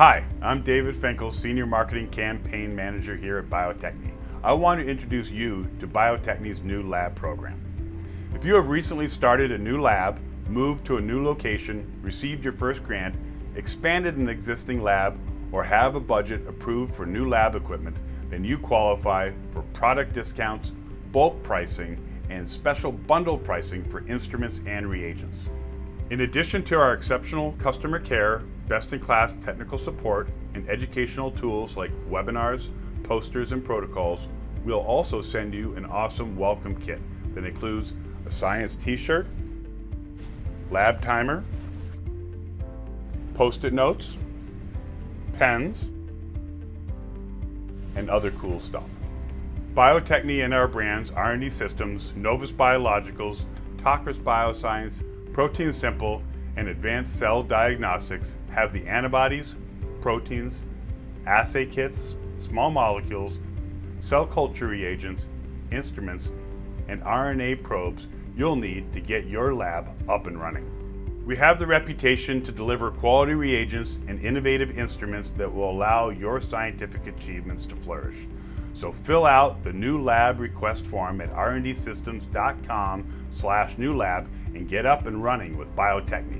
Hi, I'm David Finkel, Senior Marketing Campaign Manager here at Bio-Techne. I want to introduce you to Bio-Techne's new lab program. If you have recently started a new lab, moved to a new location, received your first grant, expanded an existing lab, or have a budget approved for new lab equipment, then you qualify for product discounts, bulk pricing, and special bundle pricing for instruments and reagents. In addition to our exceptional customer care, best-in-class technical support, and educational tools like webinars, posters, and protocols, we'll also send you an awesome welcome kit that includes a science t-shirt, lab timer, post-it notes, pens, and other cool stuff. Bio-Techne and our brands, R&D Systems, Novus Biologicals, Tocris Bioscience, Protein Simple, and Advanced Cell Diagnostics have the antibodies, proteins, assay kits, small molecules, cell culture reagents, instruments, and RNA probes you'll need to get your lab up and running. We have the reputation to deliver quality reagents and innovative instruments that will allow your scientific achievements to flourish. So fill out the new lab request form at rndsystems.com slash new lab and get up and running with Bio-Techne.